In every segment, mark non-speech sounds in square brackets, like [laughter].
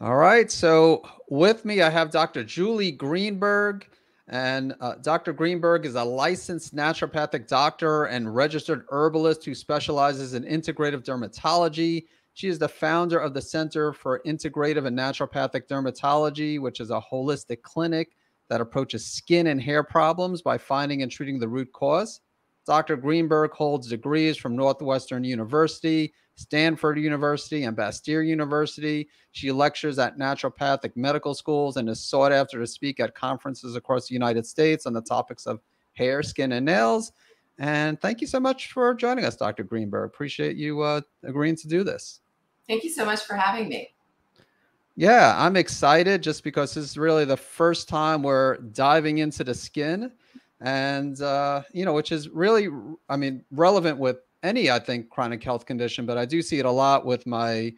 All right. So with me, I have Dr. Julie Greenberg. And uh, Dr. Greenberg is a licensed naturopathic doctor and registered herbalist who specializes in integrative dermatology. She is the founder of the Center for Integrative and Naturopathic Dermatology, which is a holistic clinic that approaches skin and hair problems by finding and treating the root cause. Dr. Greenberg holds degrees from Northwestern University, Stanford University, and Bastyr University. She lectures at naturopathic medical schools and is sought after to speak at conferences across the United States on the topics of hair, skin, and nails. And thank you so much for joining us, Dr. Greenberg. Appreciate you uh, agreeing to do this. Thank you so much for having me. Yeah, I'm excited just because this is really the first time we're diving into the skin and uh, you know, which is really, I mean, relevant with any, I think, chronic health condition, but I do see it a lot with my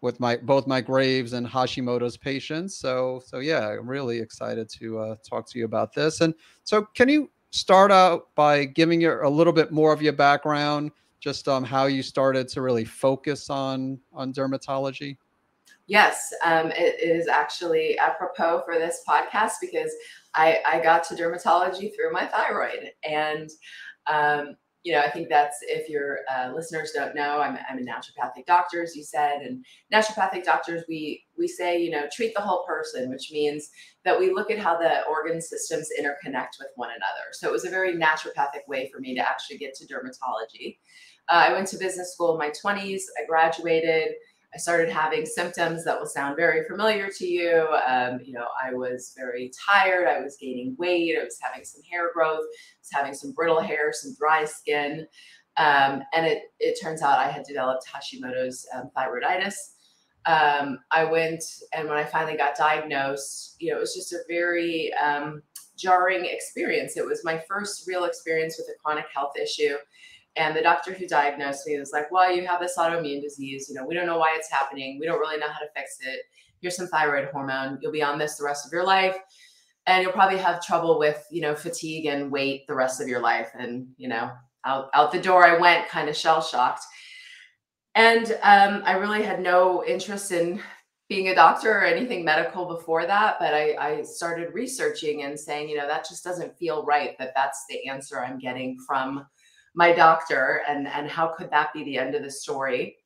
with my both my Graves and Hashimoto's patients. So so yeah, I'm really excited to uh, talk to you about this. And so, can you start out by giving your a little bit more of your background, just um, how you started to really focus on on dermatology? Yes, um, it is actually apropos for this podcast because I, I got to dermatology through my thyroid. And, um, you know, I think that's if your uh, listeners don't know, I'm, I'm a naturopathic doctor, as you said, and naturopathic doctors, we we say, you know, treat the whole person, which means that we look at how the organ systems interconnect with one another. So it was a very naturopathic way for me to actually get to dermatology. Uh, I went to business school in my 20s. I graduated. I started having symptoms that will sound very familiar to you. Um, you know, I was very tired. I was gaining weight. I was having some hair growth. I was having some brittle hair, some dry skin. Um, and it, it turns out I had developed Hashimoto's um, thyroiditis. Um, I went, and when I finally got diagnosed, you know, it was just a very um, jarring experience. It was my first real experience with a chronic health issue and the doctor who diagnosed me was like, well, you have this autoimmune disease. You know, we don't know why it's happening. We don't really know how to fix it. Here's some thyroid hormone. You'll be on this the rest of your life. And you'll probably have trouble with, you know, fatigue and weight the rest of your life. And, you know, out, out the door I went, kind of shell shocked. And um, I really had no interest in being a doctor or anything medical before that. But I, I started researching and saying, you know, that just doesn't feel right that that's the answer I'm getting from my doctor and and how could that be the end of the story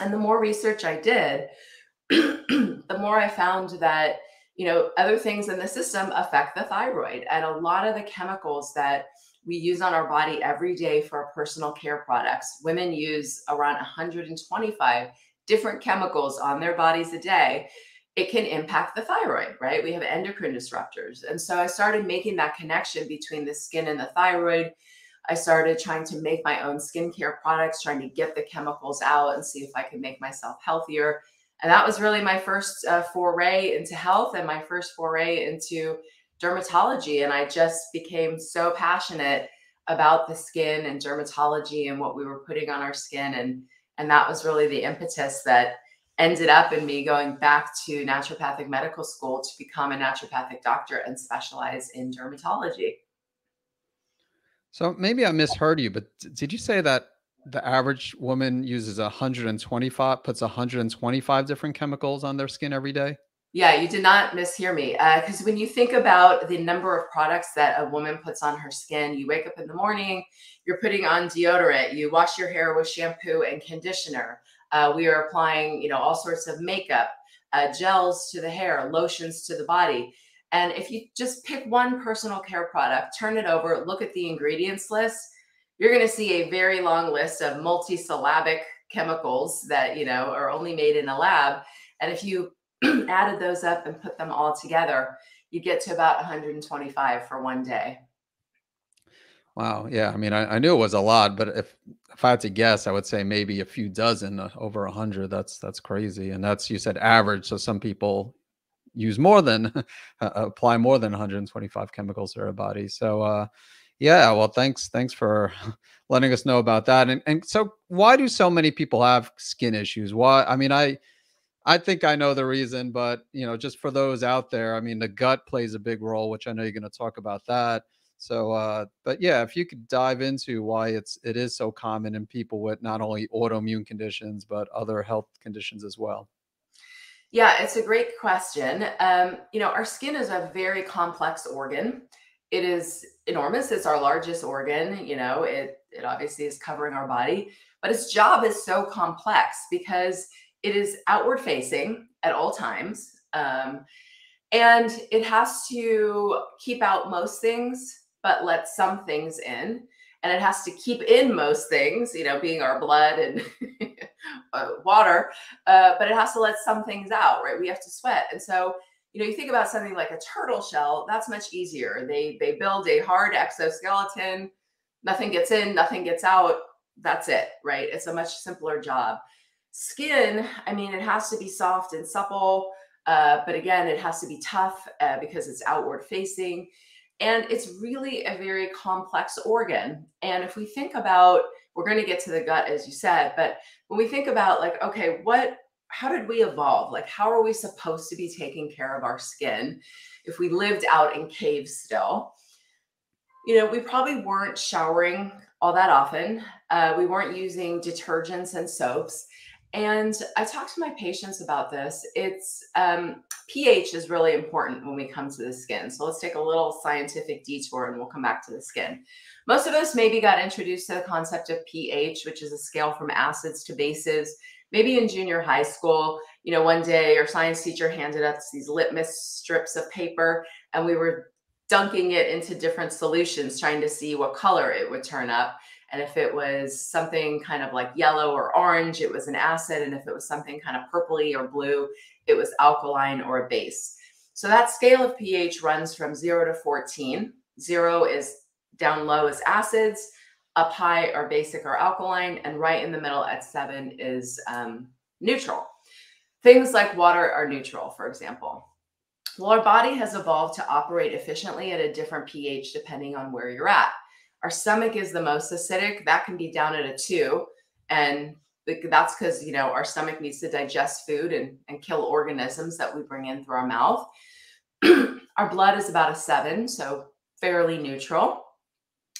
and the more research i did [clears throat] the more i found that you know other things in the system affect the thyroid and a lot of the chemicals that we use on our body every day for our personal care products women use around 125 different chemicals on their bodies a day it can impact the thyroid, right? We have endocrine disruptors. And so I started making that connection between the skin and the thyroid I started trying to make my own skincare products, trying to get the chemicals out and see if I could make myself healthier. And that was really my first uh, foray into health and my first foray into dermatology. And I just became so passionate about the skin and dermatology and what we were putting on our skin. And, and that was really the impetus that ended up in me going back to naturopathic medical school to become a naturopathic doctor and specialize in dermatology. So maybe I misheard you, but did you say that the average woman uses 125, puts 125 different chemicals on their skin every day? Yeah, you did not mishear me. Because uh, when you think about the number of products that a woman puts on her skin, you wake up in the morning, you're putting on deodorant, you wash your hair with shampoo and conditioner. Uh, we are applying, you know, all sorts of makeup, uh, gels to the hair, lotions to the body. And if you just pick one personal care product, turn it over, look at the ingredients list, you're going to see a very long list of multisyllabic chemicals that, you know, are only made in a lab. And if you [clears throat] added those up and put them all together, you get to about 125 for one day. Wow. Yeah. I mean, I, I, knew it was a lot, but if if I had to guess, I would say maybe a few dozen uh, over a hundred. That's that's crazy. And that's you said average. So some people use more than [laughs] uh, apply more than 125 chemicals to our body. So uh, yeah, well, thanks thanks for [laughs] letting us know about that. And and so why do so many people have skin issues? Why? I mean, I I think I know the reason, but you know, just for those out there, I mean, the gut plays a big role, which I know you're going to talk about that. So, uh, but yeah, if you could dive into why it's it is so common in people with not only autoimmune conditions but other health conditions as well. Yeah, it's a great question. Um, you know, our skin is a very complex organ. It is enormous. It's our largest organ. You know, it it obviously is covering our body, but its job is so complex because it is outward facing at all times. Um, and it has to keep out most things, but let some things in. And it has to keep in most things, you know, being our blood and [laughs] uh, water, uh, but it has to let some things out, right? We have to sweat. And so, you know, you think about something like a turtle shell, that's much easier. They they build a hard exoskeleton, nothing gets in, nothing gets out. That's it, right? It's a much simpler job. Skin, I mean, it has to be soft and supple, uh, but again, it has to be tough uh, because it's outward facing. And it's really a very complex organ. And if we think about, we're going to get to the gut, as you said, but when we think about, like, okay, what, how did we evolve? Like, how are we supposed to be taking care of our skin if we lived out in caves still? You know, we probably weren't showering all that often. Uh, we weren't using detergents and soaps. And I talk to my patients about this. It's um, pH is really important when we come to the skin. So let's take a little scientific detour and we'll come back to the skin. Most of us maybe got introduced to the concept of pH, which is a scale from acids to bases. Maybe in junior high school, you know, one day our science teacher handed us these litmus strips of paper and we were dunking it into different solutions, trying to see what color it would turn up. And if it was something kind of like yellow or orange, it was an acid. And if it was something kind of purpley or blue, it was alkaline or a base. So that scale of pH runs from zero to 14. Zero is down low is acids, up high are basic or alkaline, and right in the middle at seven is um, neutral. Things like water are neutral, for example. Well, our body has evolved to operate efficiently at a different pH depending on where you're at. Our stomach is the most acidic. That can be down at a two. And that's because, you know, our stomach needs to digest food and, and kill organisms that we bring in through our mouth. [clears throat] our blood is about a seven, so fairly neutral.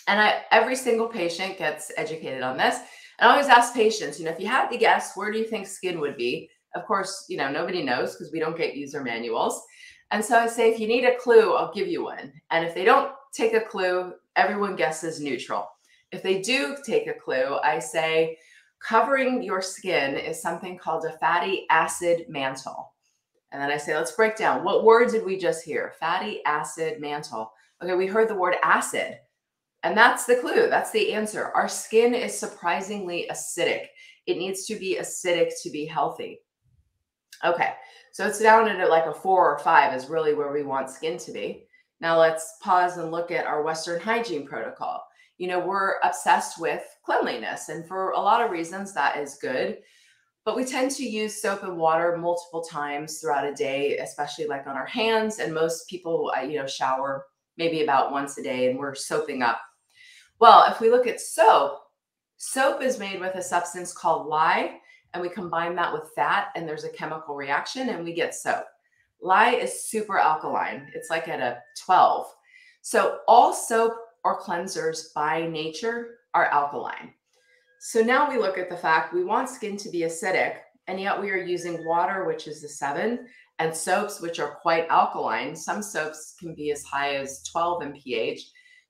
And I, every single patient gets educated on this. And I always ask patients, you know, if you had to guess, where do you think skin would be? Of course, you know, nobody knows because we don't get user manuals. And so I say, if you need a clue, I'll give you one. And if they don't take a clue, everyone guesses neutral. If they do take a clue, I say covering your skin is something called a fatty acid mantle. And then I say, let's break down. What word did we just hear? Fatty acid mantle. Okay, we heard the word acid. And that's the clue. That's the answer. Our skin is surprisingly acidic. It needs to be acidic to be healthy. Okay, so it's down at like a four or five is really where we want skin to be. Now let's pause and look at our Western hygiene protocol. You know, we're obsessed with cleanliness, and for a lot of reasons, that is good. But we tend to use soap and water multiple times throughout a day, especially like on our hands. And most people, uh, you know, shower maybe about once a day and we're soaping up. Well, if we look at soap, soap is made with a substance called lye, and we combine that with fat, and there's a chemical reaction, and we get soap. Lye is super alkaline. It's like at a 12. So all soap or cleansers by nature are alkaline. So now we look at the fact we want skin to be acidic, and yet we are using water, which is a seven, and soaps, which are quite alkaline. Some soaps can be as high as 12 in pH.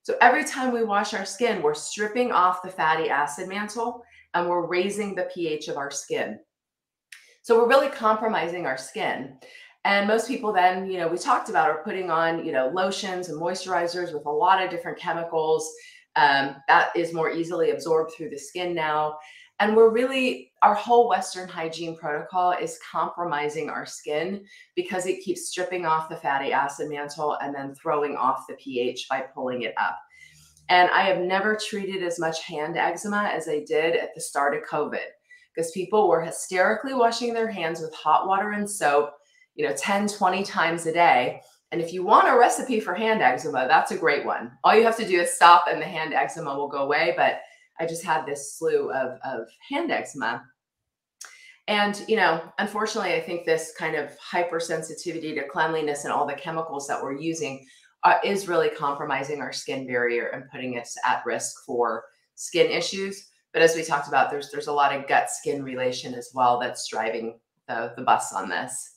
So every time we wash our skin, we're stripping off the fatty acid mantle and we're raising the pH of our skin. So we're really compromising our skin. And most people then, you know, we talked about are putting on, you know, lotions and moisturizers with a lot of different chemicals um, that is more easily absorbed through the skin now. And we're really, our whole Western hygiene protocol is compromising our skin because it keeps stripping off the fatty acid mantle and then throwing off the pH by pulling it up. And I have never treated as much hand eczema as I did at the start of COVID because people were hysterically washing their hands with hot water and soap you know 10 20 times a day. And if you want a recipe for hand eczema that's a great one. All you have to do is stop and the hand eczema will go away but i just had this slew of, of hand eczema. And you know unfortunately i think this kind of hypersensitivity to cleanliness and all the chemicals that we're using uh, is really compromising our skin barrier and putting us at risk for skin issues. But as we talked about there's there's a lot of gut skin relation as well that's driving the, the bus on this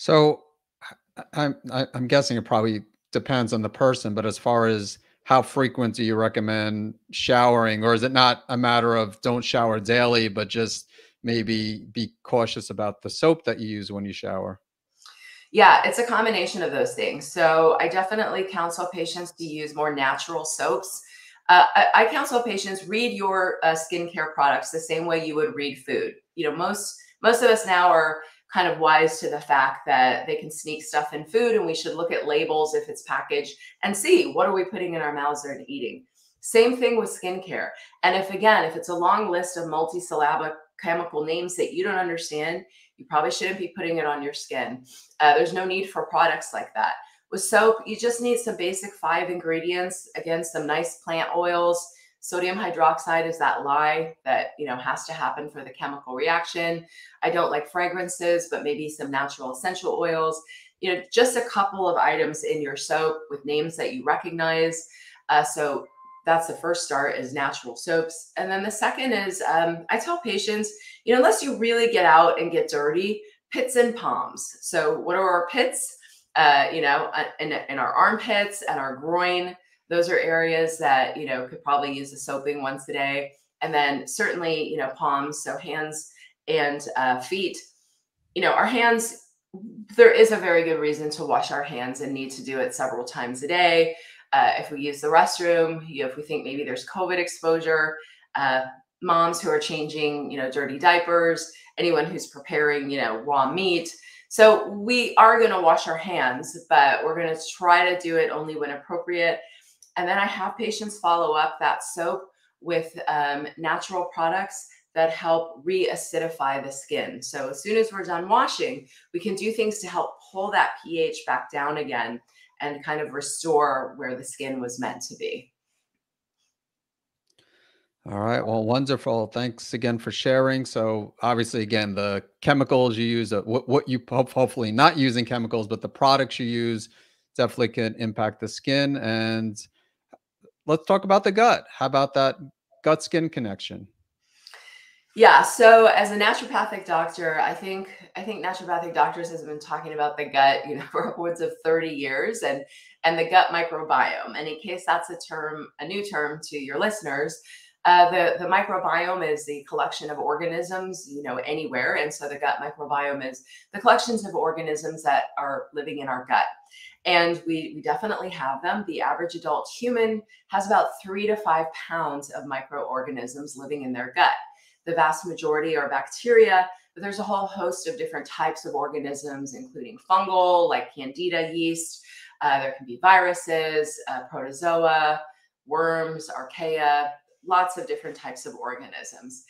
So I'm I'm guessing it probably depends on the person, but as far as how frequent do you recommend showering, or is it not a matter of don't shower daily, but just maybe be cautious about the soap that you use when you shower? Yeah, it's a combination of those things. So I definitely counsel patients to use more natural soaps. Uh, I, I, counsel patients read your uh, skincare products the same way you would read food. You know, most most of us now are kind of wise to the fact that they can sneak stuff in food, and we should look at labels if it's packaged and see what are we putting in our mouths and eating. Same thing with skincare. And if again, if it's a long list of multisyllabic chemical names that you don't understand, you probably shouldn't be putting it on your skin. Uh, there's no need for products like that. With soap, you just need some basic five ingredients. Again, some nice plant oils. Sodium hydroxide is that lye that you know has to happen for the chemical reaction. I don't like fragrances, but maybe some natural essential oils. You know, just a couple of items in your soap with names that you recognize. Uh, so that's the first start is natural soaps. And then the second is um, I tell patients, you know, unless you really get out and get dirty, pits and palms. So what are our pits? Uh, you know, uh, in, in our armpits and our groin. Those are areas that, you know, could probably use a soaping once a day. And then certainly, you know, palms, so hands and uh, feet. You know, our hands, there is a very good reason to wash our hands and need to do it several times a day. Uh, if we use the restroom, you know, if we think maybe there's COVID exposure, uh, moms who are changing, you know, dirty diapers, anyone who's preparing, you know, raw meat. So we are going to wash our hands, but we're going to try to do it only when appropriate. And then I have patients follow up that soap with um, natural products that help re-acidify the skin. So as soon as we're done washing, we can do things to help pull that pH back down again and kind of restore where the skin was meant to be. All right. Well, wonderful. Thanks again for sharing. So, obviously, again, the chemicals you use, uh, what, what you hopefully not using chemicals, but the products you use definitely can impact the skin. And let's talk about the gut. How about that gut skin connection? Yeah. So as a naturopathic doctor, I think I think naturopathic doctors has been talking about the gut, you know, [laughs] for upwards of 30 years and and the gut microbiome. And in case that's a term, a new term to your listeners, uh, the the microbiome is the collection of organisms, you know, anywhere. And so the gut microbiome is the collections of organisms that are living in our gut. And we, we definitely have them. The average adult human has about three to five pounds of microorganisms living in their gut. The vast majority are bacteria, but there's a whole host of different types of organisms, including fungal, like candida yeast. Uh, there can be viruses, uh, protozoa, worms, archaea, lots of different types of organisms.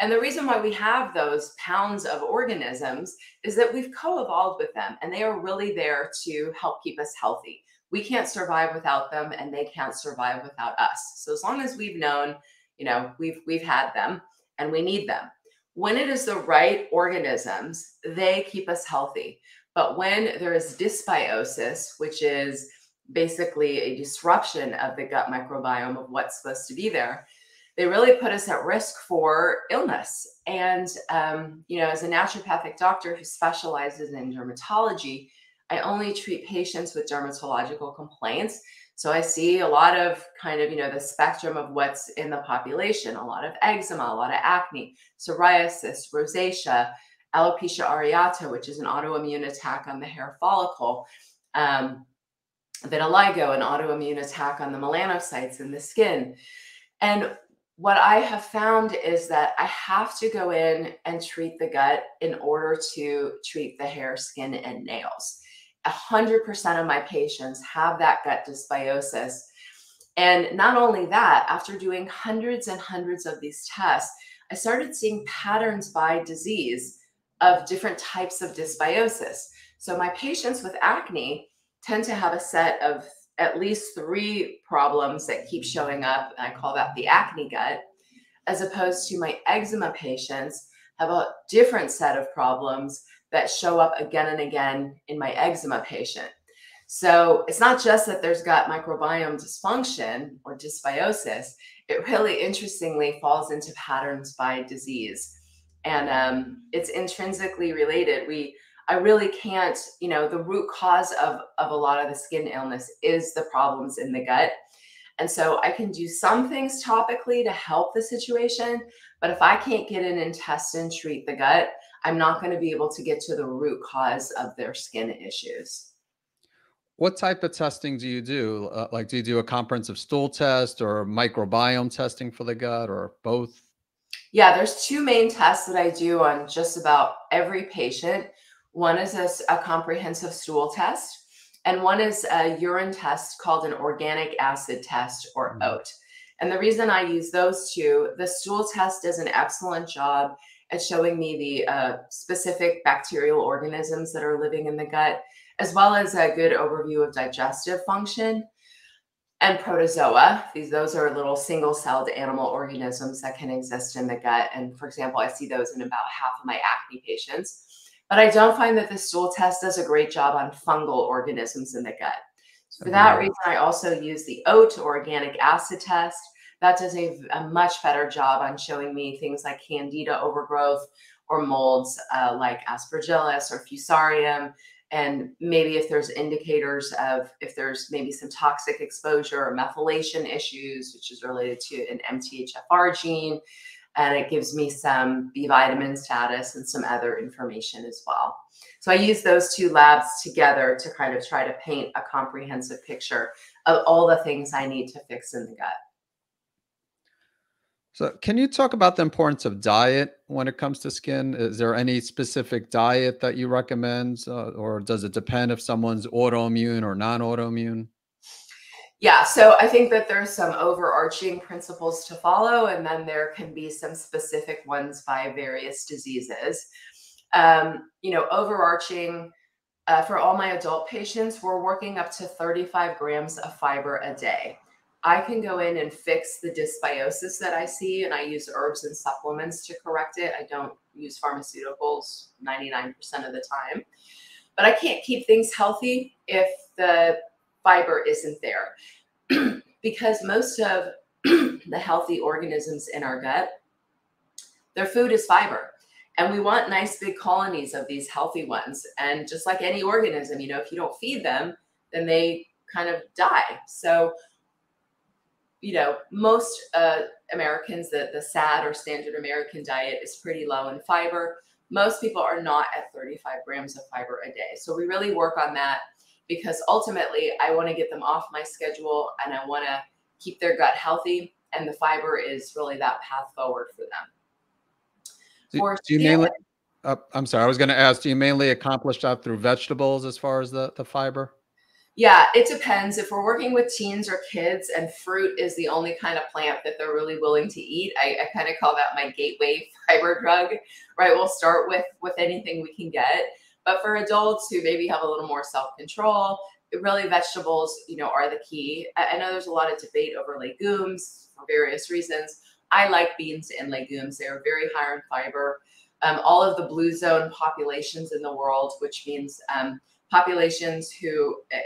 And the reason why we have those pounds of organisms is that we've co evolved with them and they are really there to help keep us healthy. We can't survive without them and they can't survive without us. So as long as we've known, you know, we've we've had them, and we need them. When it is the right organisms, they keep us healthy. But when there is dysbiosis, which is basically a disruption of the gut microbiome of what's supposed to be there, they really put us at risk for illness. And, um, you know, as a naturopathic doctor who specializes in dermatology, I only treat patients with dermatological complaints so I see a lot of kind of, you know, the spectrum of what's in the population, a lot of eczema, a lot of acne, psoriasis, rosacea, alopecia areata, which is an autoimmune attack on the hair follicle, um, vitiligo, an autoimmune attack on the melanocytes in the skin. And what I have found is that I have to go in and treat the gut in order to treat the hair, skin, and nails. 100% of my patients have that gut dysbiosis. And not only that, after doing hundreds and hundreds of these tests, I started seeing patterns by disease of different types of dysbiosis. So my patients with acne tend to have a set of at least three problems that keep showing up. And I call that the acne gut, as opposed to my eczema patients have a different set of problems that show up again and again in my eczema patient. So it's not just that there's gut microbiome dysfunction or dysbiosis, it really interestingly falls into patterns by disease. And um, it's intrinsically related. We I really can't, you know, the root cause of, of a lot of the skin illness is the problems in the gut. And so I can do some things topically to help the situation, but if I can't get an intestine, treat the gut, I'm not going to be able to get to the root cause of their skin issues. What type of testing do you do? Uh, like, do you do a comprehensive stool test or microbiome testing for the gut or both? Yeah, there's two main tests that I do on just about every patient. One is a, a comprehensive stool test, and one is a urine test called an organic acid test or mm-hmm. OAT. And the reason I use those two, the stool test does an excellent job at showing me the uh, specific bacterial organisms that are living in the gut, as well as a good overview of digestive function and protozoa. These those are little single-celled animal organisms that can exist in the gut. And for example, I see those in about half of my acne patients. But I don't find that the stool test does a great job on fungal organisms in the gut. So for that reason, I also use the OAT organic acid test. That does a, a, much better job on showing me things like candida overgrowth or molds uh, like aspergillus or fusarium. And maybe if there's indicators of if there's maybe some toxic exposure or methylation issues, which is related to an MTHFR gene, and it gives me some B vitamin status and some other information as well. So I use those two labs together to kind of try to paint a comprehensive picture of all the things I need to fix in the gut. So, can you talk about the importance of diet when it comes to skin? Is there any specific diet that you recommend, uh, or does it depend if someone's autoimmune or non autoimmune? Yeah, so I think that there's some overarching principles to follow, and then there can be some specific ones by various diseases. Um, you know, overarching uh, for all my adult patients, we're working up to 35 grams of fiber a day. I can go in and fix the dysbiosis that I see, and I use herbs and supplements to correct it. I don't use pharmaceuticals 99% of the time. But I can't keep things healthy if the fiber isn't there. [clears throat] because most of [clears throat] the healthy organisms in our gut, their food is fiber. And we want nice big colonies of these healthy ones. And just like any organism, you know, if you don't feed them, then they kind of die. So, you know, most uh, Americans, the, the SAD or standard American diet is pretty low in fiber. Most people are not at 35 grams of fiber a day. So we really work on that because ultimately I want to get them off my schedule and I want to keep their gut healthy. And the fiber is really that path forward for them. Do, for do you mainly, uh, I'm sorry, I was going to ask, do you mainly accomplish that through vegetables as far as the, the fiber? Yeah, it depends. If we're working with teens or kids and fruit is the only kind of plant that they're really willing to eat, I, I kind of call that my gateway [laughs] fiber drug, right? We'll start with with anything we can get. But for adults who maybe have a little more self-control, really vegetables, you know, are the key. I know there's a lot of debate over legumes for various reasons. I like beans and legumes. They're very high in fiber. Um, all of the blue zone populations in the world, which means um, populations who uh,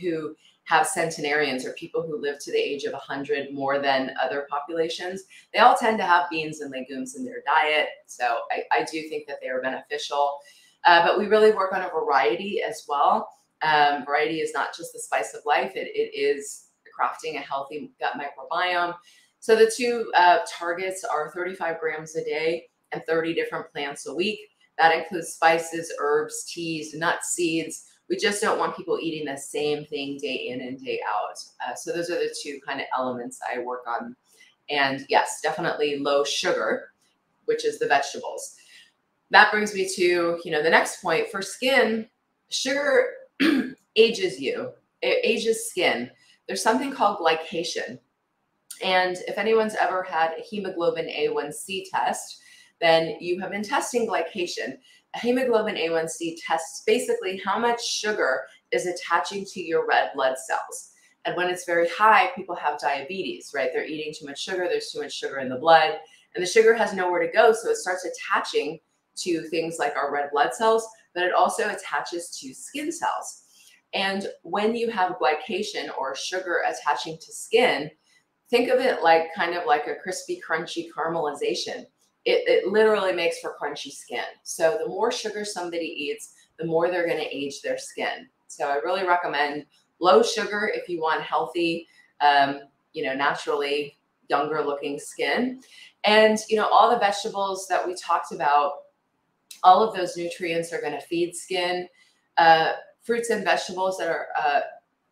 who have centenarians or people who live to the age of 100 more than other populations, they all tend to have beans and legumes in their diet. So I, I do think that they are beneficial. Uh, but we really work on a variety as well. Um, variety is not just the spice of life, it, it is crafting a healthy gut microbiome. So the two uh, targets are 35 grams a day and 30 different plants a week. That includes spices, herbs, teas, nuts, seeds. We just don't want people eating the same thing day in and day out. Uh, so those are the two kind of elements I work on. And yes, definitely low sugar, which is the vegetables that brings me to you know the next point. For skin sugar [clears throat] ages you. It ages skin. There's something called glycation. And if anyone's ever had a hemoglobin a1c test then you have been testing glycation. A hemoglobin a1c tests basically how much sugar is attaching to your red blood cells. And when it's very high people have diabetes right? They're eating too much sugar there's too much sugar in the blood and the sugar has nowhere to go so it starts attaching to things like our red blood cells, but it also attaches to skin cells. And when you have glycation or sugar attaching to skin, think of it like kind of like a crispy, crunchy caramelization. It, it literally makes for crunchy skin. So the more sugar somebody eats, the more they're going to age their skin. So I really recommend low sugar if you want healthy, um, you know, naturally younger looking skin. And, you know, all the vegetables that we talked about, all of those nutrients are going to feed skin. Uh, fruits and vegetables that are uh,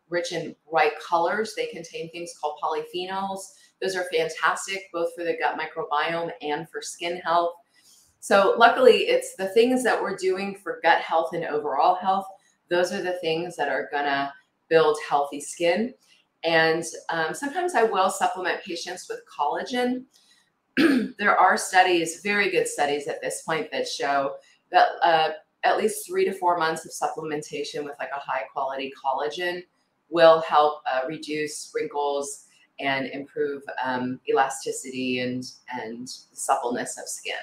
rich in bright colors, they contain things called polyphenols. Those are fantastic both for the gut microbiome and for skin health. So, luckily, it's the things that we're doing for gut health and overall health. Those are the things that are going to build healthy skin. And um, sometimes I will supplement patients with collagen. [clears throat] there are studies, very good studies at this point, that show that uh, at least three to four months of supplementation with like a high quality collagen will help uh, reduce wrinkles and improve um, elasticity and and suppleness of skin.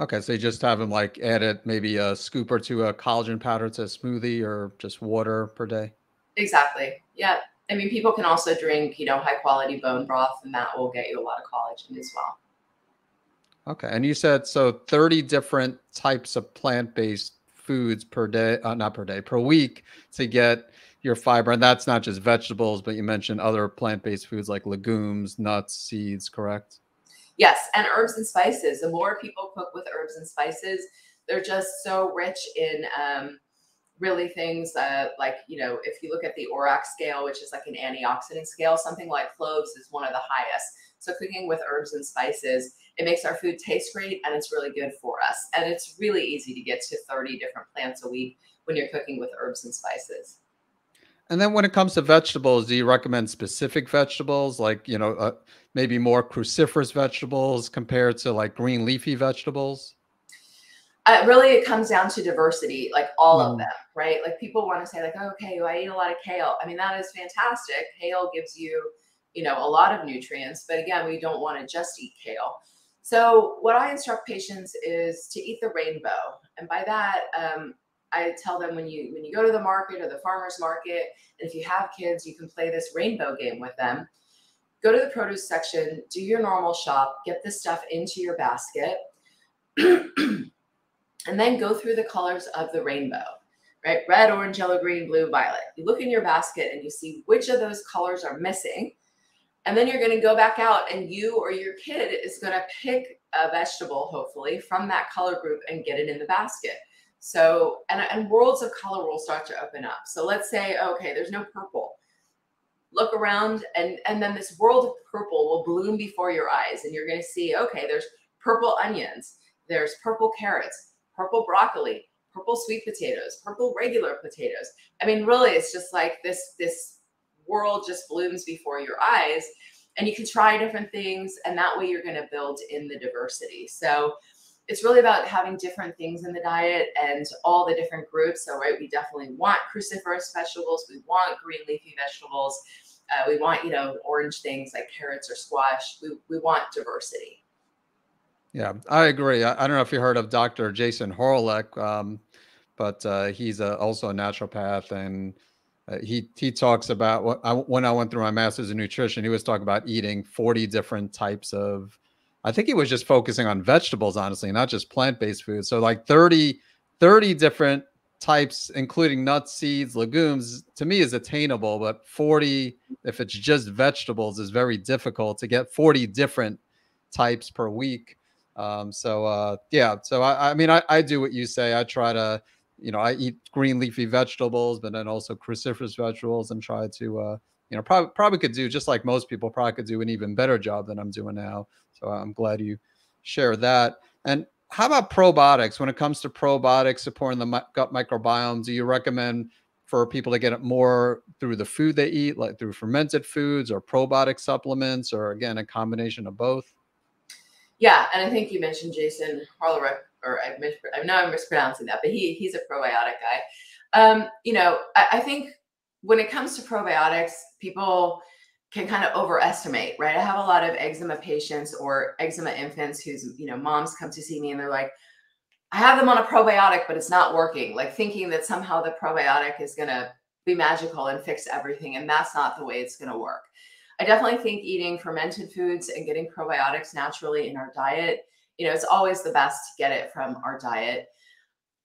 Okay, so you just have them like add it maybe a scoop or two of collagen powder to a smoothie or just water per day. Exactly. Yeah. I mean, people can also drink, you know, high quality bone broth, and that will get you a lot of collagen as well. Okay. And you said so 30 different types of plant based foods per day, uh, not per day, per week to get your fiber. And that's not just vegetables, but you mentioned other plant based foods like legumes, nuts, seeds, correct? Yes. And herbs and spices. The more people cook with herbs and spices, they're just so rich in um, really things uh, like, you know, if you look at the ORAC scale, which is like an antioxidant scale, something like cloves is one of the highest. So cooking with herbs and spices, it makes our food taste great and it's really good for us. And it's really easy to get to 30 different plants a week when you're cooking with herbs and spices. And then when it comes to vegetables, do you recommend specific vegetables like, you know, uh, maybe more cruciferous vegetables compared to like green leafy vegetables? uh, really it comes down to diversity like all mm. of them right? Like people want to say like oh, okay well, i eat a lot of kale. I mean that is fantastic. Kale gives you you know a lot of nutrients but again we don't want to just eat kale. So what i instruct patients is to eat the rainbow and by that um, i tell them when you when you go to the market or the farmers market and if you have kids you can play this rainbow game with them. Go to the produce section do your normal shop get the stuff into your basket [clears throat] and then go through the colors of the rainbow, right? Red, orange, yellow, green, blue, violet. You look in your basket and you see which of those colors are missing. And then you're going to go back out and you or your kid is going to pick a vegetable, hopefully, from that color group and get it in the basket. So, and, and worlds of color will start to open up. So let's say, okay, there's no purple. Look around and, and then this world of purple will bloom before your eyes. And you're going to see, okay, there's purple onions, there's purple carrots, purple broccoli, purple sweet potatoes, purple regular potatoes. I mean, really, it's just like this this world just blooms before your eyes, and you can try different things, and that way you're going to build in the diversity. So it's really about having different things in the diet and all the different groups. So, right, we definitely want cruciferous vegetables, we want green leafy vegetables. Uh, we want, you know, orange things like carrots or squash. We, we want diversity. Yeah, I agree. I, I don't know if you heard of Dr. Jason Hawrelak, um, but uh, he's a, also a naturopath, and uh, he he talks about what I, when I went through my master's in nutrition, he was talking about eating 40 different types of. I think he was just focusing on vegetables, honestly, not just plant-based foods. So like 30, 30 different types, including nuts, seeds, legumes, to me is attainable, but 40, if it's just vegetables, is very difficult to get 40 different types per week. Um, so uh, yeah, so I, I mean, I, I do what you say. I try to, you know, I eat green leafy vegetables, but then also cruciferous vegetables, and try to, uh, you know, probably probably could do just like most people probably could do an even better job than I'm doing now. So I'm glad you share that. And how about probiotics? When it comes to probiotics supporting the gut microbiome, do you recommend for people to get it more through the food they eat, like through fermented foods or probiotic supplements, or again a combination of both? Yeah, and I think you mentioned Jason Hawrelak, or I, I know I'm mispronouncing that, but he he's a probiotic guy. Um, you know, I, I think when it comes to probiotics, people can kind of overestimate, right? I have a lot of eczema patients or eczema infants whose, you know, moms come to see me and they're like, I have them on a probiotic, but it's not working. Like thinking that somehow the probiotic is going to be magical and fix everything. And that's not the way it's going to work. I definitely think eating fermented foods and getting probiotics naturally in our diet, you know, it's always the best to get it from our diet.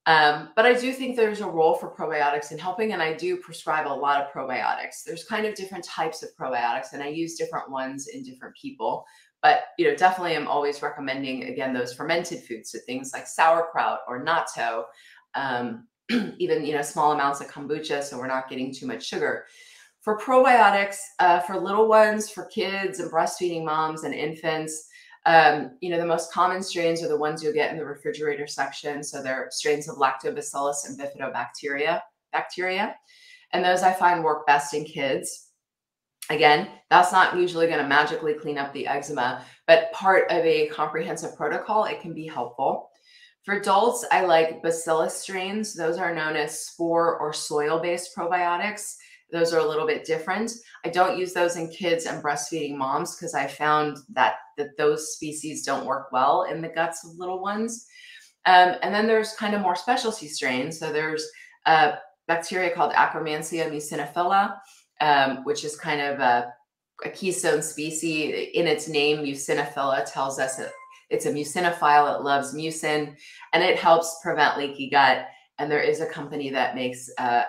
Um, but I do think there's a role for probiotics in helping, and I do prescribe a lot of probiotics. There's kind of different types of probiotics, and I use different ones in different people. But you know, definitely, I'm always recommending again those fermented foods, so things like sauerkraut or natto, um, [clears throat] even you know small amounts of kombucha, so we're not getting too much sugar. For probiotics, uh, for little ones, for kids and breastfeeding moms and infants, um, you know, the most common strains are the ones you'll get in the refrigerator section. So they're strains of lactobacillus and bifidobacteria bacteria. And those I find work best in kids. Again, that's not usually going to magically clean up the eczema, but part of a comprehensive protocol, it can be helpful. For adults, I like bacillus strains. Those are known as spore or soil based probiotics. Those are a little bit different. I don't use those in kids and breastfeeding moms because I found that that those species don't work well in the guts of little ones. Um, and then there's kind of more specialty strains. So there's a bacteria called Akkermansia muciniphila, um, which is kind of a, a, keystone species. In its name, muciniphila tells us that it's a mucinophile. It loves mucin, and it helps prevent leaky gut and there is a company that makes uh.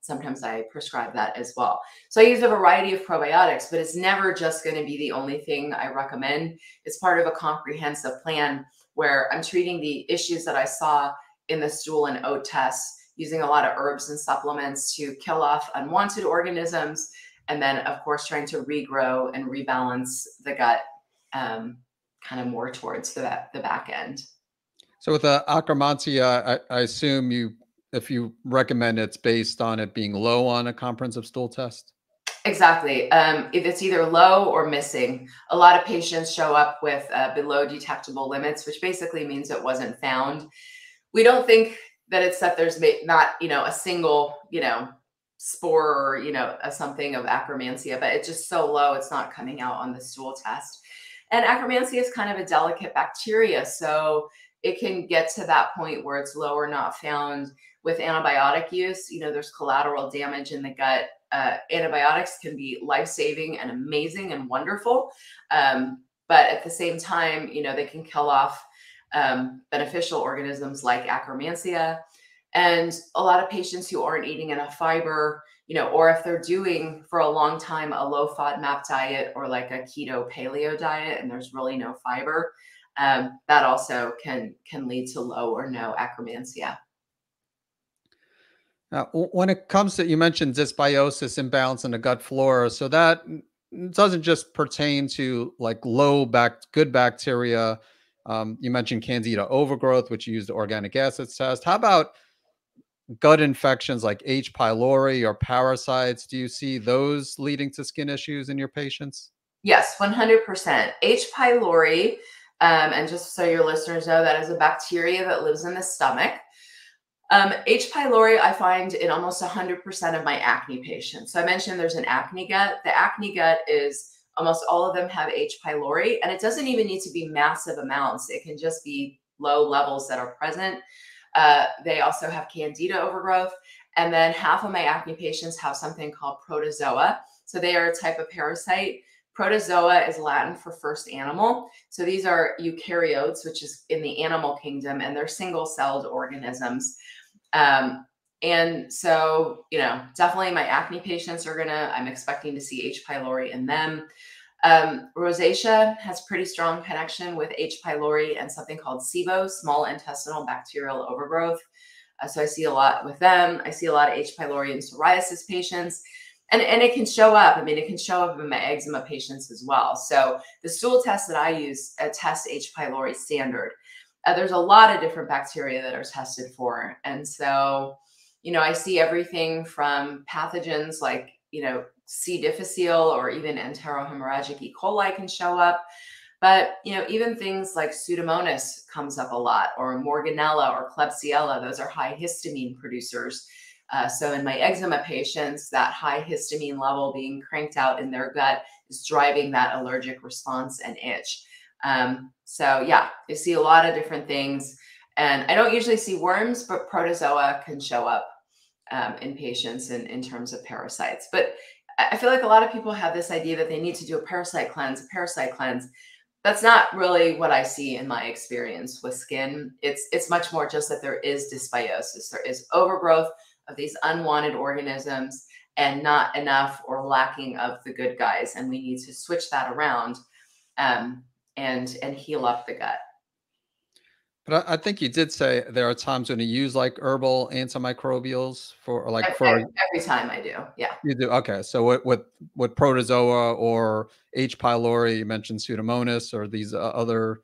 Sometimes I prescribe that as well. So I use a variety of probiotics, but it's never just going to be the only thing I recommend. It's part of a comprehensive plan where I'm treating the issues that I saw in the stool and oat tests using a lot of herbs and supplements to kill off unwanted organisms. And then, of course, trying to regrow and rebalance the gut um, kind of more towards the, the back end. So with the Akkermansia, I, I assume you, if you recommend it's based on it being low on a comprehensive stool test? Exactly. Um, if it's either low or missing, a lot of patients show up with uh, below detectable limits, which basically means it wasn't found. We don't think that it's that there's not, you know, a single, you know, spore or, you know, a something of Akkermansia, but it's just so low, it's not coming out on the stool test. And Akkermansia is kind of a delicate bacteria. So it can get to that point where it's low or not found with antibiotic use. You know, there's collateral damage in the gut. Uh, antibiotics can be life saving and amazing and wonderful. Um, but at the same time, you know, they can kill off um, beneficial organisms like Akkermansia. And a lot of patients who aren't eating enough fiber, you know, or if they're doing for a long time a low FODMAP diet or like a keto paleo diet and there's really no fiber, um, that also can can lead to low or no akkermansia. Now, when it comes to you mentioned dysbiosis imbalance in the gut flora, so that doesn't just pertain to like low back good bacteria. Um, you mentioned candida overgrowth, which you use the organic acids test. How about gut infections like H. pylori or parasites? Do you see those leading to skin issues in your patients? Yes, 100%. H. pylori um, and just so your listeners know, that is a bacteria that lives in the stomach. Um, H. pylori, I find in almost 100% of my acne patients. So I mentioned there's an acne gut. The acne gut is almost all of them have H. pylori, and it doesn't even need to be massive amounts. It can just be low levels that are present. Uh, they also have candida overgrowth. And then half of my acne patients have something called protozoa. So they are a type of parasite Protozoa is Latin for first animal. So these are eukaryotes, which is in the animal kingdom, and they're single celled organisms. Um, and so, you know, definitely my acne patients are gonna, I'm expecting to see H. pylori in them. Um, rosacea has pretty strong connection with H. pylori and something called SIBO, small intestinal bacterial overgrowth. Uh, so I see a lot with them. I see a lot of H. pylori in psoriasis patients and, and it can show up. I mean, it can show up in my eczema patients as well. So the stool test that I use uh, test H. pylori standard. Uh, there's a lot of different bacteria that are tested for. And so, you know, I see everything from pathogens like, you know, C. difficile or even enterohemorrhagic E. coli can show up. But, you know, even things like Pseudomonas comes up a lot or Morganella or Klebsiella, those are high histamine producers. Uh, so in my eczema patients, that high histamine level being cranked out in their gut is driving that allergic response and itch. Um, so yeah, I see a lot of different things. And I don't usually see worms, but protozoa can show up um, in patients in, in terms of parasites. But I feel like a lot of people have this idea that they need to do a parasite cleanse, a parasite cleanse. that's not really what I see in my experience with skin. It's it's much more just that there is dysbiosis. There is overgrowth of these unwanted organisms and not enough or lacking of the good guys. And we need to switch that around um, and and heal up the gut. But I, I, think you did say there are times when you use like herbal antimicrobials for like every, for every time I do. Yeah. You do. Okay. So with with, with protozoa or H. pylori, you mentioned Pseudomonas or these uh, other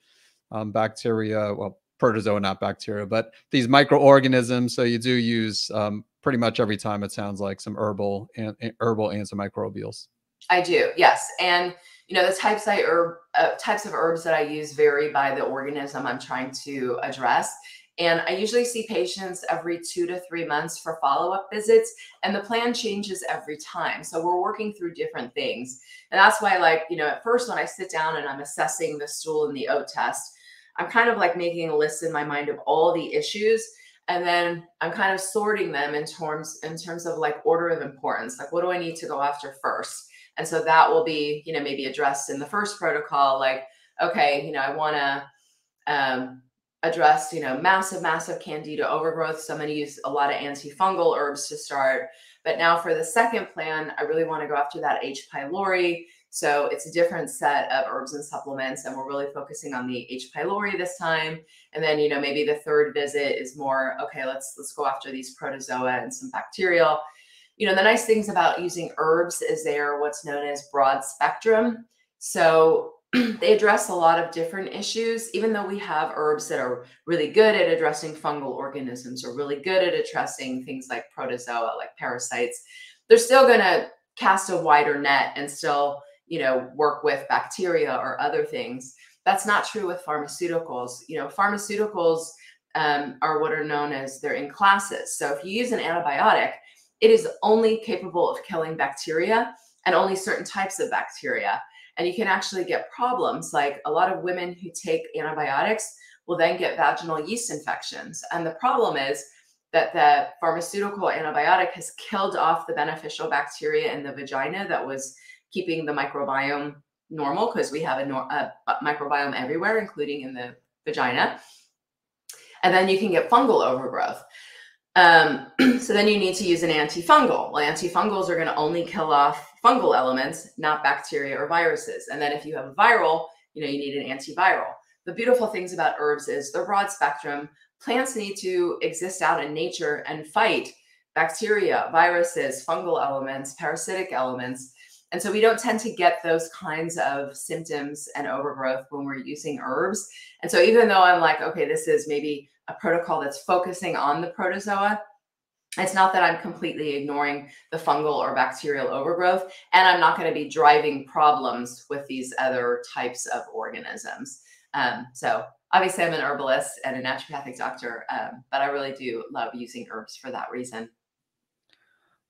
um, bacteria. Well, protozoa, not bacteria, but these microorganisms. So you do use um, pretty much every time. It sounds like some herbal and herbal antimicrobials. I do. Yes, and you know the types I herb uh, types of herbs that I use vary by the organism I'm trying to address. And I usually see patients every two to three months for follow up visits, and the plan changes every time. So we're working through different things. And that's why, like, you know, at first when I sit down and I'm assessing the stool and the O test, I'm kind of like making a list in my mind of all the issues. And then I'm kind of sorting them in terms in terms of like order of importance. Like, what do I need to go after first? And so that will be, you know, maybe addressed in the first protocol. Like, okay, you know, I want to um, address, you know, massive, massive candida overgrowth. So I'm going to use a lot of antifungal herbs to start. But now for the second plan, I really want to go after that H. pylori. So it's a different set of herbs and supplements, and we're really focusing on the H. pylori this time. And then, you know, maybe the third visit is more okay. Let's let's go after these protozoa and some bacterial you know, the nice things about using herbs is they are what's known as broad spectrum. So [clears throat] they address a lot of different issues, even though we have herbs that are really good at addressing fungal organisms or really good at addressing things like protozoa, like parasites. They're still going to cast a wider net and still, you know, work with bacteria or other things. That's not true with pharmaceuticals. You know, pharmaceuticals um, are what are known as they're in classes. So if you use an antibiotic, it is only capable of killing bacteria and only certain types of bacteria. And you can actually get problems like a lot of women who take antibiotics will then get vaginal yeast infections. And the problem is that the pharmaceutical antibiotic has killed off the beneficial bacteria in the vagina that was keeping the microbiome normal because we have a, a, microbiome everywhere, including in the vagina. And then you can get fungal overgrowth. Um, [clears throat] so then you need to use an antifungal. Well, antifungals are going to only kill off fungal elements, not bacteria or viruses. And then if you have a viral, you know, you need an antiviral. The beautiful things about herbs is they're broad spectrum. Plants need to exist out in nature and fight bacteria, viruses, fungal elements, parasitic elements. And so we don't tend to get those kinds of symptoms and overgrowth when we're using herbs. And so even though I'm like, okay, this is maybe a protocol that's focusing on the protozoa, it's not that I'm completely ignoring the fungal or bacterial overgrowth, and I'm not going to be driving problems with these other types of organisms. Um, so obviously, I'm an herbalist and a naturopathic doctor, um, but I really do love using herbs for that reason.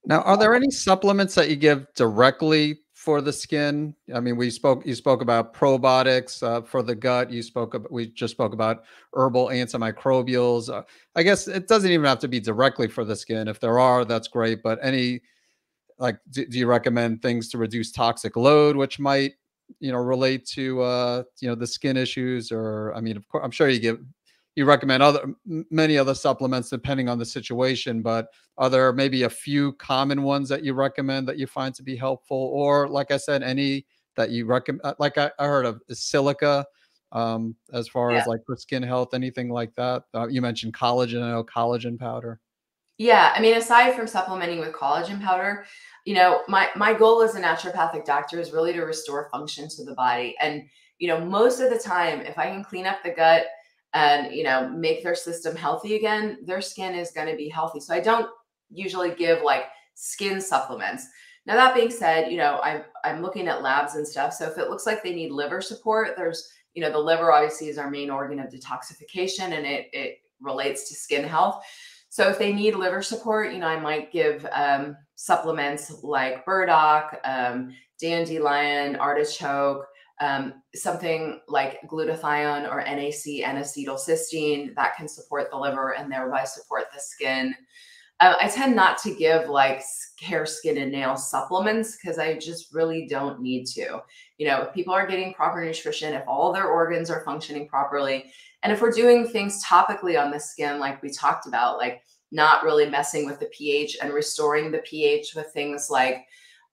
Now, are there any supplements that you give directly for the skin? I mean, we spoke you spoke about probiotics uh, for the gut. You spoke about, we just spoke about herbal antimicrobials. Uh, I guess it doesn't even have to be directly for the skin. If there are, that's great. But any like, do, do you recommend things to reduce toxic load, which might you know relate to uh, you know the skin issues? Or I mean, of course, I'm sure you give you recommend other many other supplements depending on the situation but are there maybe a few common ones that you recommend that you find to be helpful? Or like i said any that you recommend uh, like i, I heard of silica um, as far yeah. as like for skin health anything like that? Uh, you mentioned collagen i know collagen powder. Yeah i mean aside from supplementing with collagen powder you know my my goal as a naturopathic doctor is really to restore function to the body. And you know most of the time if i can clean up the gut and you know make their system healthy again their skin is going to be healthy. So i don't usually give like skin supplements. Now that being said you know i'm i'm looking at labs and stuff so if it looks like they need liver support there's you know the liver obviously is our main organ of detoxification and it it relates to skin health. So if they need liver support you know i might give um, supplements like burdock um, dandelion artichoke um, something like glutathione or NAC, N-acetylcysteine, that can support the liver and thereby support the skin. uh, I tend not to give like hair, skin, and nail supplements because I just really don't need to. You know, if people are getting proper nutrition, if all their organs are functioning properly, and if we're doing things topically on the skin, like we talked about, like not really messing with the pH and restoring the pH with things like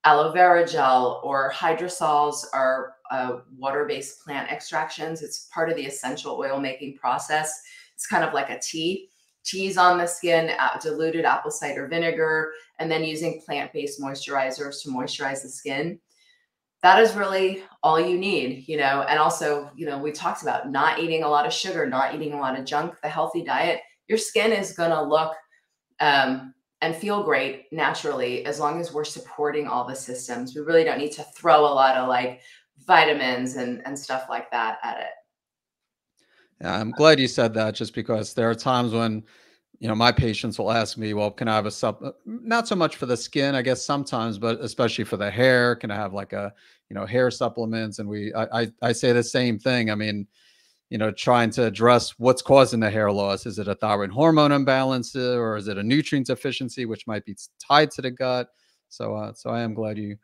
aloe vera gel or hydrosols or uh, water-based plant extractions. It's part of the essential oil making process. It's kind of like a tea. Teas on the skin, uh, diluted apple cider vinegar, and then using plant-based moisturizers to moisturize the skin. That is really all you need, you know. And also, you know, we talked about not eating a lot of sugar, not eating a lot of junk, the healthy diet. Your skin is gonna look um, and feel great naturally as long as we're supporting all the systems. We really don't need to throw a lot of like vitamins and, and stuff like that at it. Yeah, I'm glad you said that just because there are times when, you know, my patients will ask me, well, can I have a sub, uh, not so much for the skin, I guess sometimes, but especially for the hair, can I have like a, you know, hair supplements? And we, I, I, I say the same thing. I mean, you know, trying to address what's causing the hair loss. Is it a thyroid hormone imbalance uh, or is it a nutrient deficiency, which might be tied to the gut? So, uh, so I am glad you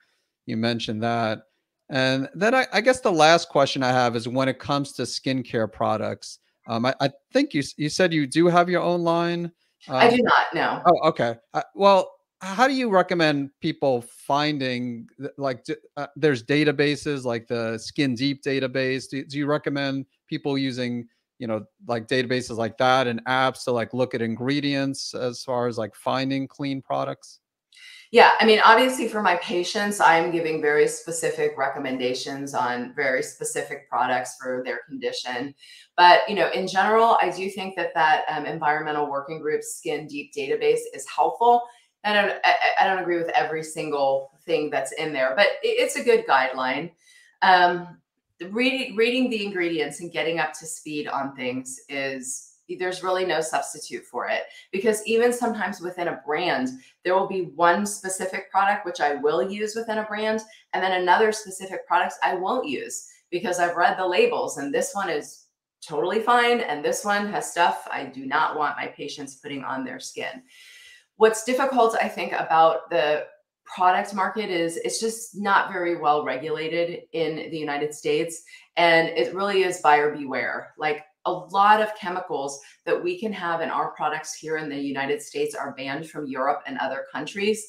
you mentioned that. And then I, I guess the last question I have is when it comes to skincare products. Um, I, I think you you said you do have your own line. Um, I do not. No. Oh, okay. Uh, well, how do you recommend people finding like uh, there's databases like the skin deep database do, do, you recommend people using you know like databases like that and apps to like look at ingredients as far as like finding clean products yeah i mean obviously for my patients i'm giving very specific recommendations on very specific products for their condition but you know in general i do think that that um, environmental working group skin deep database is helpful I don't I, I, don't agree with every single thing that's in there, but it, it's a good guideline. Um, reading reading the ingredients and getting up to speed on things is there's really no substitute for it because even sometimes within a brand there will be one specific product which i will use within a brand and then another specific products i won't use because i've read the labels and this one is totally fine and this one has stuff i do not want my patients putting on their skin What's difficult, I think, about the product market is it's just not very well regulated in the United States. And it really is buyer beware. Like a lot of chemicals that we can have in our products here in the United States are banned from Europe and other countries.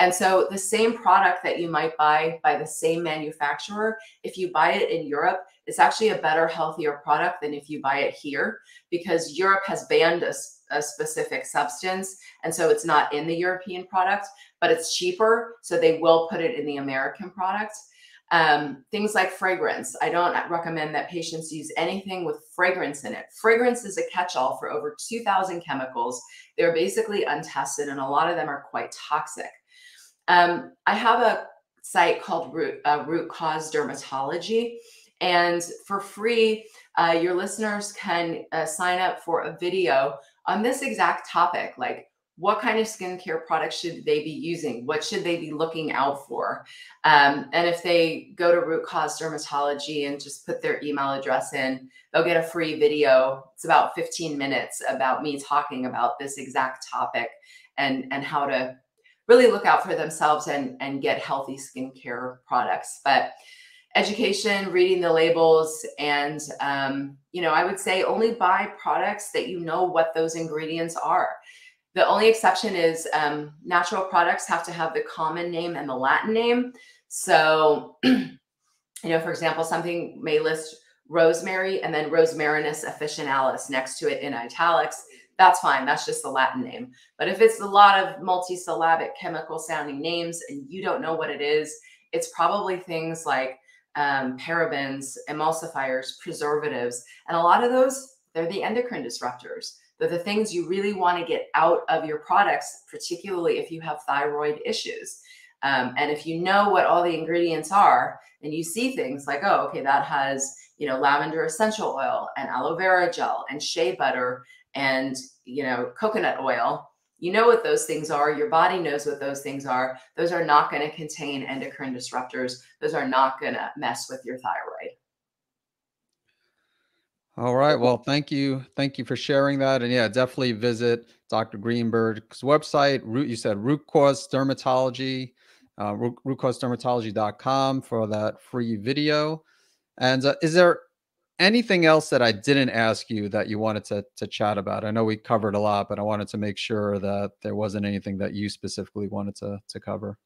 And so the same product that you might buy by the same manufacturer, if you buy it in Europe, it's actually a better, healthier product than if you buy it here because Europe has banned a, a specific substance. And so it's not in the European product, but it's cheaper. So they will put it in the American product. Um, things like fragrance. I don't recommend that patients use anything with fragrance in it. Fragrance is a catch all for over 2,000 chemicals. They're basically untested, and a lot of them are quite toxic. Um, I have a site called Root, uh, Root Cause Dermatology. And for free, uh, your listeners can uh, sign up for a video on this exact topic like, what kind of skincare products should they be using? What should they be looking out for? Um, and if they go to Root Cause Dermatology and just put their email address in, they'll get a free video. It's about 15 minutes about me talking about this exact topic and, and how to really look out for themselves and, and get healthy skincare products. But education, reading the labels, and um, you know, I would say only buy products that you know what those ingredients are. The only exception is um, natural products have to have the common name and the Latin name. So, [clears throat] you know, for example, something may list rosemary and then rosmarinus officinalis next to it in italics that's fine. That's just the Latin name. But if it's a lot of multisyllabic chemical sounding names and you don't know what it is, it's probably things like um, parabens, emulsifiers, preservatives. And a lot of those, they're the endocrine disruptors. They're the things you really want to get out of your products, particularly if you have thyroid issues. Um, and if you know what all the ingredients are, and you see things like, oh, okay, that has you know lavender essential oil and aloe vera gel and shea butter and you know coconut oil you know what those things are your body knows what those things are those are not going to contain endocrine disruptors those are not going to mess with your thyroid All right. Well, thank you. Thank you for sharing that. And yeah, definitely visit Dr. Greenberg's website. Root, you said root cause dermatology, uh, root, rootcausedermatology.com for that free video. And uh, is there anything else that I didn't ask you that you wanted to, to chat about? I know we covered a lot, but I wanted to make sure that there wasn't anything that you specifically wanted to, to cover.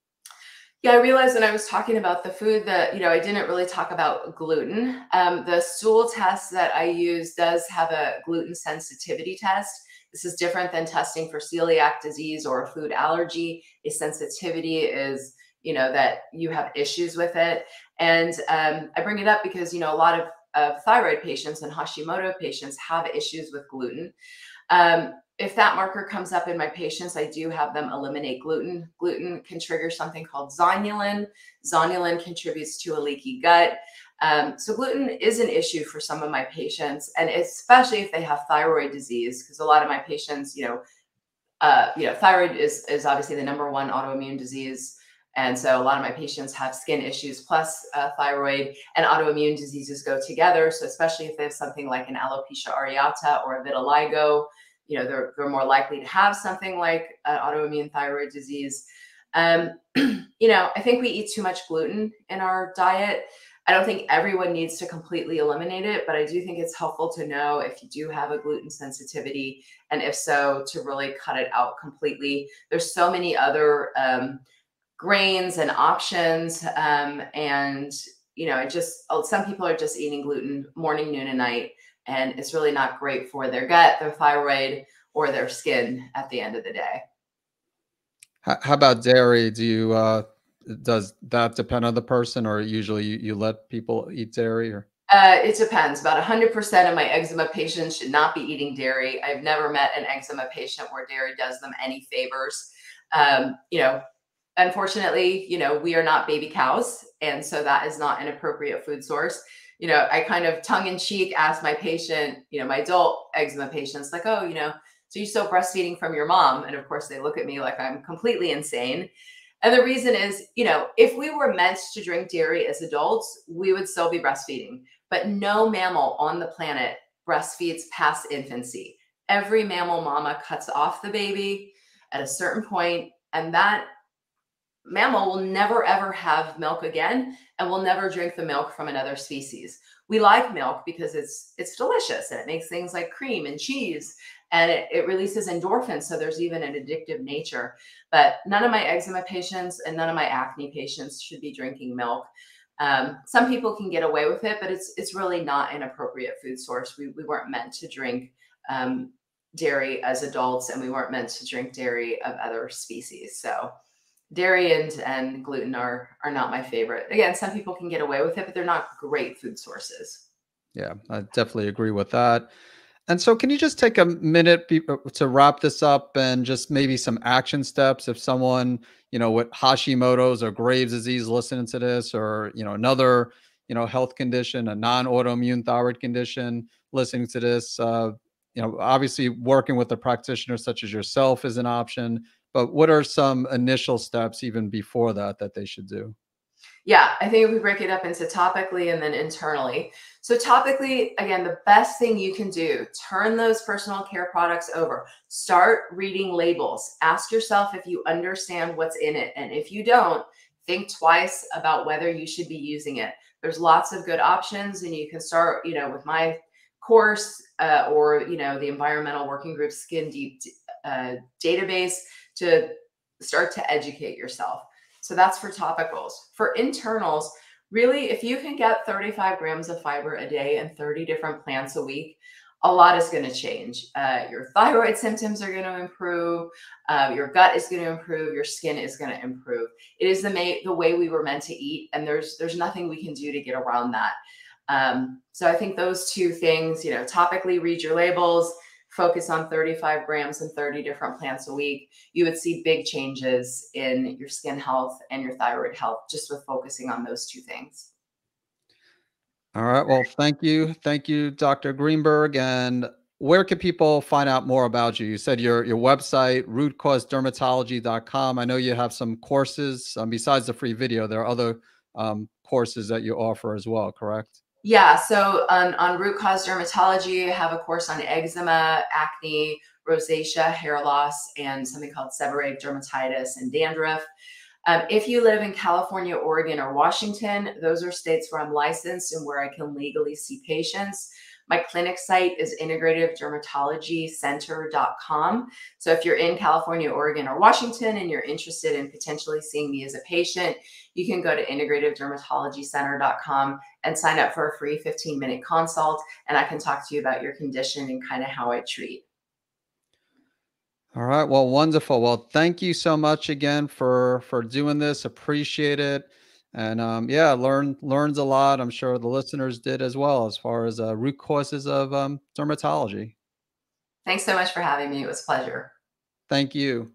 Yeah, I realized when I was talking about the food that, you know, I didn't really talk about gluten. Um, the stool test that I use does have a gluten sensitivity test. This is different than testing for celiac disease or a food allergy. A sensitivity is, you know, that you have issues with it. And um, I bring it up because, you know, a lot of, of thyroid patients and Hashimoto patients have issues with gluten. Um, if that marker comes up in my patients, I do have them eliminate gluten. Gluten can trigger something called zonulin. Zonulin contributes to a leaky gut. Um, so gluten is an issue for some of my patients, and especially if they have thyroid disease, because a lot of my patients, you know, uh, you know, thyroid is is obviously the number one autoimmune disease, and so a lot of my patients have skin issues plus uh, thyroid and autoimmune diseases go together. So especially if they have something like an alopecia areata or a vitiligo, you know they're, they're more likely to have something like an autoimmune thyroid disease. Um, [clears throat] you know i think we eat too much gluten in our diet. I don't think everyone needs to completely eliminate it but i do think it's helpful to know if you do have a gluten sensitivity and if so to really cut it out completely. There's so many other um, grains and options um, and you know it just oh, some people are just eating gluten morning noon and night and it's really not great for their gut, their thyroid, or their skin at the end of the day. How about dairy? Do you uh, does that depend on the person, or usually you, you let people eat dairy? Or uh, it depends. About 100% of my eczema patients should not be eating dairy. I've never met an eczema patient where dairy does them any favors. Um, you know, unfortunately, you know, we are not baby cows, and so that is not an appropriate food source you know, I kind of tongue in cheek ask my patient, you know, my adult eczema patients, like, oh, you know, so you're still breastfeeding from your mom? And of course, they look at me like I'm completely insane. And the reason is, you know, if we were meant to drink dairy as adults, we would still be breastfeeding. But no mammal on the planet breastfeeds past infancy. Every mammal mama cuts off the baby at a certain point, and that mammal will never ever have milk again and will never drink the milk from another species. We like milk because it's it's delicious and it makes things like cream and cheese and it, it releases endorphins. So there's even an addictive nature. But none of my eczema patients and none of my acne patients should be drinking milk. Um, some people can get away with it, but it's it's really not an appropriate food source. We, we weren't meant to drink um, dairy as adults, and we weren't meant to drink dairy of other species. So dairy and, and gluten are are not my favorite. Again, some people can get away with it, but they're not great food sources. Yeah, I definitely agree with that. And so, can you just take a minute uh, to wrap this up and just maybe some action steps if someone, you know, with Hashimoto's or Graves' disease listening to this, or you know, another, you know, health condition, a non-autoimmune thyroid condition listening to this, uh, you know, obviously working with a practitioner such as yourself is an option but what are some initial steps even before that that they should do? Yeah, I think we break it up into topically and then internally. So, topically, again, the best thing you can do, turn those personal care products over. Start reading labels. Ask yourself if you understand what's in it. And if you don't, think twice about whether you should be using it. There's lots of good options, and you can start, you know, with my course uh, or, you know, the Environmental Working Group Skin Deep uh, database to start to educate yourself. So that's for topicals. For internals, really, if you can get 35 grams of fiber a day and 30 different plants a week, a lot is going to change. Uh, your thyroid symptoms are going to improve. Uh, your gut is going to improve. Your skin is going to improve. It is the may, the way we were meant to eat, and there's there's nothing we can do to get around that. Um, so I think those two things, you know, topically read your labels, focus on 35 grams and 30 different plants a week, you would see big changes in your skin health and your thyroid health just with focusing on those two things. All right. Well, thank you. Thank you, Dr. Greenberg. And where can people find out more about you? You said your your website, rootcausedermatology.com. I know you have some courses. Um, besides the free video, there are other um, courses that you offer as well, correct? Yeah, so on, on root cause dermatology, I have a course on eczema, acne, rosacea, hair loss, and something called seborrheic dermatitis and dandruff. Um, if you live in California, Oregon, or Washington, those are states where I'm licensed and where I can legally see patients. My clinic site is integrativedermatologycenter.com. So if you're in California, Oregon, or Washington and you're interested in potentially seeing me as a patient, you can go to integrativedermatologycenter.com and sign up for a free 15 minute consult. And I can talk to you about your condition and kind of how I treat. All right. Well, wonderful. Well, thank you so much again for for doing this. Appreciate it and um, yeah, learn learns a lot. I'm sure the listeners did as well, as far as uh, root causes of um, dermatology. Thanks so much for having me. It was a pleasure. Thank you.